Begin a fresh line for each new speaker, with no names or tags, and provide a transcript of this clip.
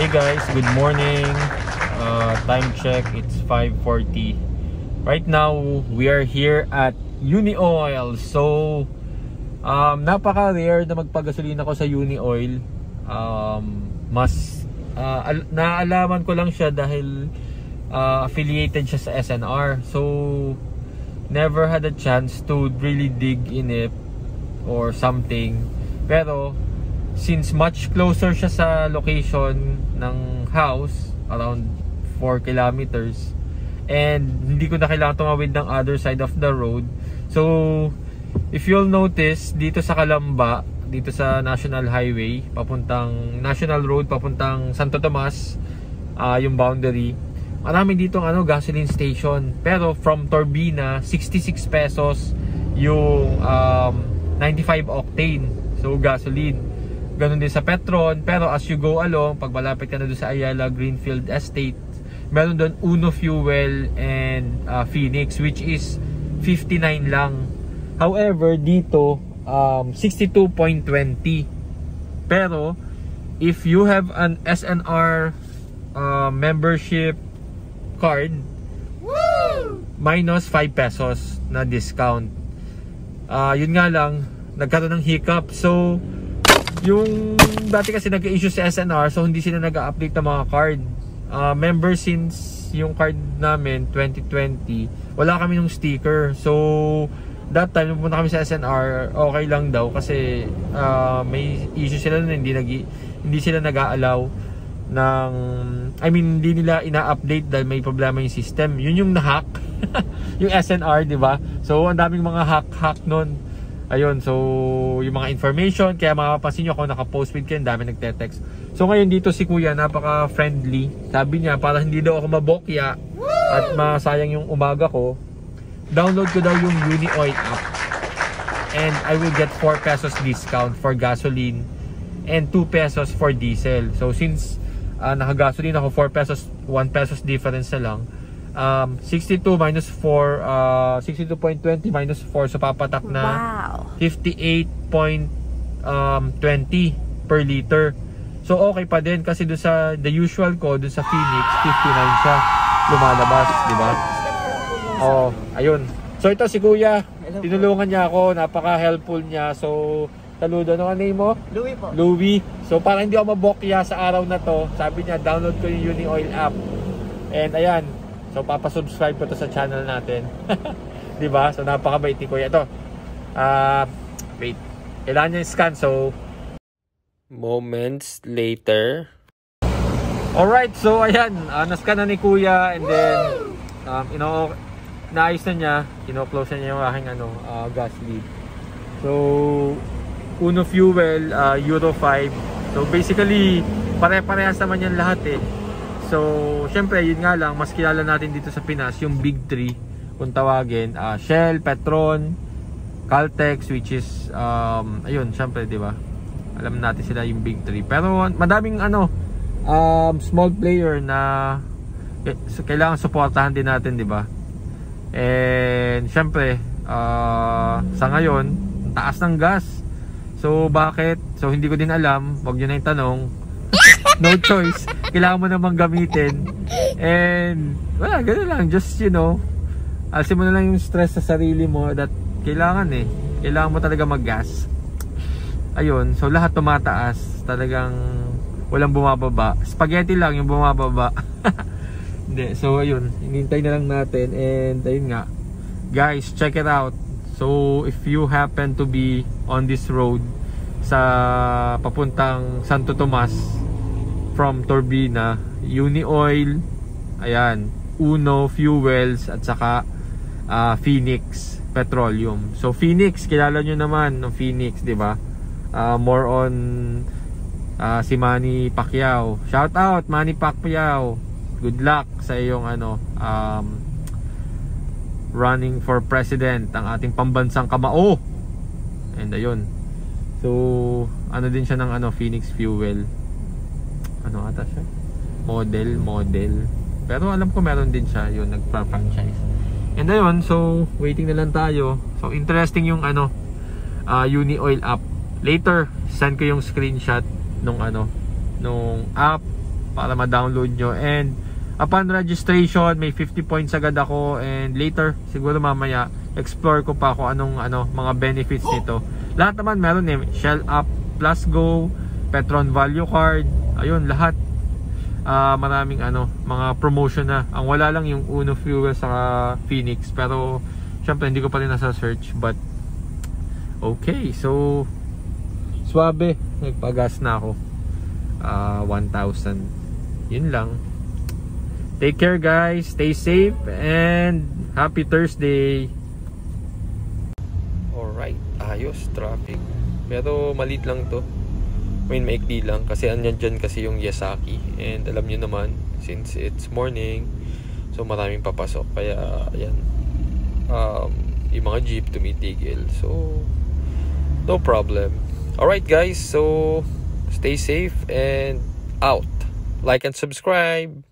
Hey guys, good morning. Uh, time check, it's 5.40. Right now, we are here at Uni Oil. So, um, napaka-rare na magpagasolina ko sa Uni Oil. Um, mas, uh, al- naalaman ko lang siya dahil uh, affiliated siya sa SNR. So, never had a chance to really dig in it or something. Pero, since much closer siya sa location ng house, around 4 kilometers, and hindi ko na kailangan tumawid ng other side of the road. So, if you'll notice, dito sa Kalamba, dito sa National Highway, papuntang National Road, papuntang Santo Tomas, uh, yung boundary, marami dito ano, gasoline station. Pero from Torbina, 66 pesos yung um, 95 octane. So, gasoline. Ganon din sa Petron. Pero as you go along, pag malapit ka na doon sa Ayala Greenfield Estate, meron doon Uno Fuel and uh, Phoenix which is 59 lang. However, dito um, 62.20. Pero if you have an SNR uh, membership card, Woo! minus 5 pesos na discount. Uh, yun nga lang, nagkaroon ng hiccup. So, yung dati kasi nag-issue sa SNR so hindi sila nag-update ng mga card. Uh, member since yung card namin 2020, wala kami ng sticker. So that time nung kami sa SNR, okay lang daw kasi uh, may issue sila na hindi nag hindi sila nag-allow ng I mean hindi nila ina-update dahil may problema yung system. Yun yung na-hack. yung SNR, 'di ba? So ang daming mga hack-hack noon Ayun, so yung mga information, kaya mapapansin nyo ako naka-post with kayo, dami nagte-text. So ngayon dito si Kuya, napaka-friendly. Sabi niya, para hindi daw ako mabokya at masayang yung umaga ko, download ko daw yung UniOil app. And I will get 4 pesos discount for gasoline and 2 pesos for diesel. So since uh, naka-gasoline ako, 4 pesos, 1 pesos difference na lang um, 62 minus 4 uh, 62.20 minus 4 so papatak na wow. 58.20 um, per liter so okay pa din kasi doon sa the usual ko doon sa Phoenix 59 siya lumalabas di ba oh ayun so ito si kuya tinulungan niya ako napaka helpful niya so Saludo. Ano ang name mo?
Louie po.
Louie. So para hindi ako mabokya sa araw na to, sabi niya download ko yung Uni Oil app. And ayan, So papasubscribe ko to sa channel natin. 'Di ba? So napakabait ni Kuya ito. Ah, uh, wait. Kailangan niya scan so moments later. Alright, so ayan, uh, na-scan na ni Kuya and then um, you know, naayos na niya, kino-close na niya yung aking ano, uh, gas lead. So, Uno Fuel, uh, Euro 5. So basically, pare-parehas naman yan lahat eh. So, syempre, yun nga lang, mas kilala natin dito sa Pinas, yung big three, kung tawagin, uh, Shell, Petron, Caltex, which is, um, ayun, syempre, di ba? Alam natin sila yung big three. Pero, madaming, ano, um, small player na eh, kailangan suportahan din natin, di ba? And, syempre, uh, sa ngayon, taas ng gas. So, bakit? So, hindi ko din alam. Huwag nyo na yung tanong no choice. Kailangan mo namang gamitin. And, wala, ganun lang. Just, you know, alisin mo na lang yung stress sa sarili mo that kailangan eh. Kailangan mo talaga mag-gas. Ayun, so lahat tumataas. Talagang walang bumababa. Spaghetti lang yung bumababa. Hindi, so ayun, hinintay na lang natin and ayun nga. Guys, check it out. So if you happen to be on this road sa papuntang Santo Tomas from Torbina, Uni Oil, ayan, Uno Fuels at saka uh, Phoenix Petroleum. So Phoenix, kilala nyo naman ng Phoenix, 'di ba? Uh, more on uh, si Manny Pacquiao. Shout out Manny Pacquiao. Good luck sa iyong ano um, running for president ang ating pambansang kamao. And ayun. So, ano din siya ng ano Phoenix Fuel ano ata siya? Model model. Pero alam ko meron din siya yung nagpa-franchise. And ayun so waiting na lang tayo. So interesting yung ano uh, Uni Oil app. Later send ko yung screenshot nung ano nung app para ma-download nyo. And upon registration, may 50 points agad ako. And later, siguro mamaya, explore ko pa kung anong ano, mga benefits nito. Lahat naman meron eh, Shell App Plus Go, Petron Value Card, ayun, lahat. Uh, maraming ano, mga promotion na. Ang wala lang yung Uno Fuel sa Phoenix, pero syempre hindi ko pa rin nasa search, but okay, so swabe, nagpagas na ako. Uh, 1,000. Yun lang. Take care guys, stay safe, and happy Thursday! Alright, ayos, traffic. Pero malit lang to. I mean, maikli lang. Kasi andyan dyan kasi yung Yasaki. And alam nyo naman, since it's morning, so maraming papasok. Kaya, ayan. Um, yung mga jeep tumitigil. So, no problem. Alright guys, so stay safe and out. Like and subscribe.